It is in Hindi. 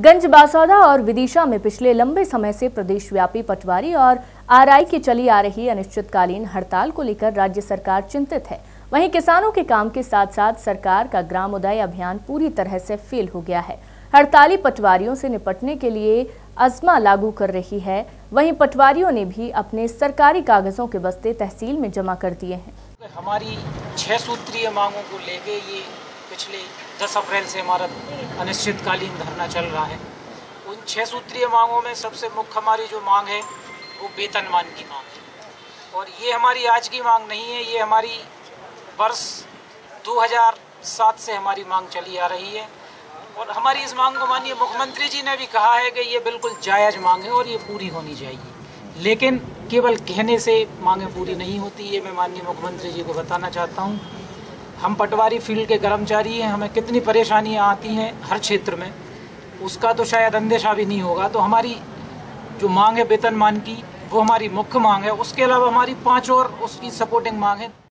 गंज बासौदा और विदिशा में पिछले लंबे समय से प्रदेश व्यापी पटवारी और आरआई की चली आ रही अनिश्चितकालीन हड़ताल को लेकर राज्य सरकार चिंतित है। वहीं किसानों के काम के साथ साथ सरकार का ग्राम उदय अभियान पूरी तरह से फेल हो गया है। हड़ताली पटवारियों से निपटने के लिए अजमा लागू कर रही है। वहीं पटवारियों ने भी अपने सरकारी कागजों के बस्ते तहसील में जमा कर दिए हैं। हमारी छह सूत्रीय मांगों को लेके ये पिछले 10 अप्रैल से हमारा अनिश्चितकालीन धरना चल रहा है। उन छह सूत्रीय मांगों में सबसे मुख्य हमारी जो मांग है, वो वेतनमान की मांग है। और ये हमारी आज की मांग नहीं है, ये हमारी वर्ष 2007 से हमारी मांग चली आ रही है। और हमारी इस मांग को माननीय मुख्यमंत्री जी ने भी कहा है कि ये बिल्कुल जायज़ मांग है और ये पूरी होनी चाहिए। लेकिन केवल कहने से मांगें पूरी नहीं होती, ये मैं माननीय मुख्यमंत्री जी को बताना चाहता हूँ। हम पटवारी फ़ील्ड के कर्मचारी हैं, हमें कितनी परेशानियाँ आती हैं हर क्षेत्र में, उसका तो शायद अंदेशा भी नहीं होगा। तो हमारी जो मांग है वेतन मान की, वो हमारी मुख्य मांग है। उसके अलावा हमारी पाँच और उसकी सपोर्टिंग मांग है।